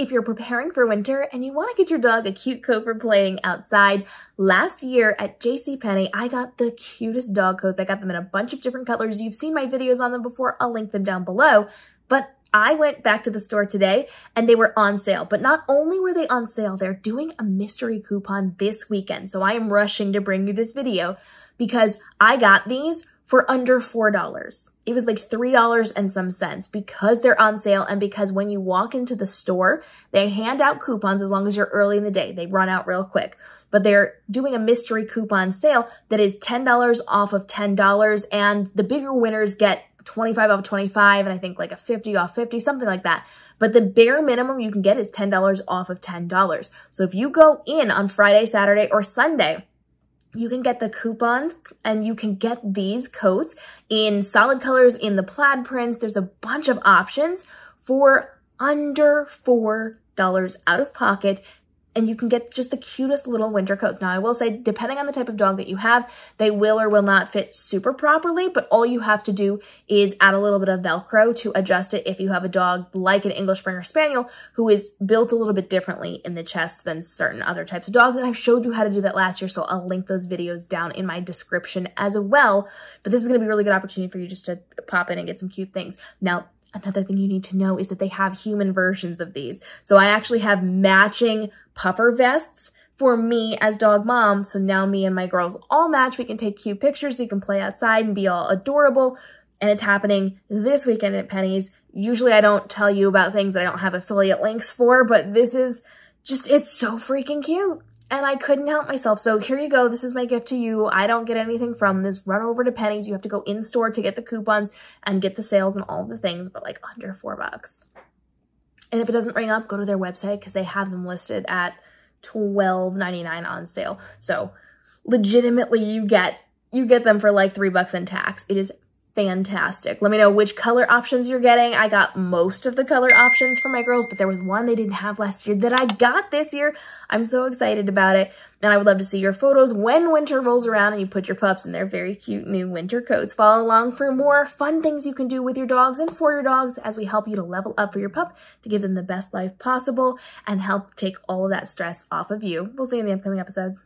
if you're preparing for winter and you want to get your dog a cute coat for playing outside, last year at JCPenney, I got the cutest dog coats. I got them in a bunch of different colors. You've seen my videos on them before. I'll link them down below. But I went back to the store today and they were on sale. But not only were they on sale, they're doing a mystery coupon this weekend. So I am rushing to bring you this video because I got these for under $4. It was like $3 and some cents because they're on sale and because when you walk into the store, they hand out coupons as long as you're early in the day. They run out real quick. But they're doing a mystery coupon sale that is $10 off of $10 and the bigger winners get 25 off 25 and I think like a 50 off 50, something like that. But the bare minimum you can get is $10 off of $10. So if you go in on Friday, Saturday, or Sunday, you can get the coupon and you can get these coats in solid colors in the plaid prints. There's a bunch of options for under $4 out of pocket and you can get just the cutest little winter coats. Now, I will say, depending on the type of dog that you have, they will or will not fit super properly, but all you have to do is add a little bit of Velcro to adjust it if you have a dog like an English Springer Spaniel who is built a little bit differently in the chest than certain other types of dogs. And I showed you how to do that last year, so I'll link those videos down in my description as well. But this is going to be a really good opportunity for you just to pop in and get some cute things. Now, Another thing you need to know is that they have human versions of these. So I actually have matching puffer vests for me as dog mom. So now me and my girls all match. We can take cute pictures. We can play outside and be all adorable. And it's happening this weekend at Penney's. Usually I don't tell you about things that I don't have affiliate links for, but this is just, it's so freaking cute and I couldn't help myself. So here you go. This is my gift to you. I don't get anything from this. Run over to Penney's. You have to go in store to get the coupons and get the sales and all the things, but like under four bucks. And if it doesn't ring up, go to their website because they have them listed at $12.99 on sale. So legitimately you get you get them for like three bucks in tax. It is fantastic. Let me know which color options you're getting. I got most of the color options for my girls, but there was one they didn't have last year that I got this year. I'm so excited about it. And I would love to see your photos when winter rolls around and you put your pups in their very cute new winter coats. Follow along for more fun things you can do with your dogs and for your dogs as we help you to level up for your pup to give them the best life possible and help take all of that stress off of you. We'll see you in the upcoming episodes.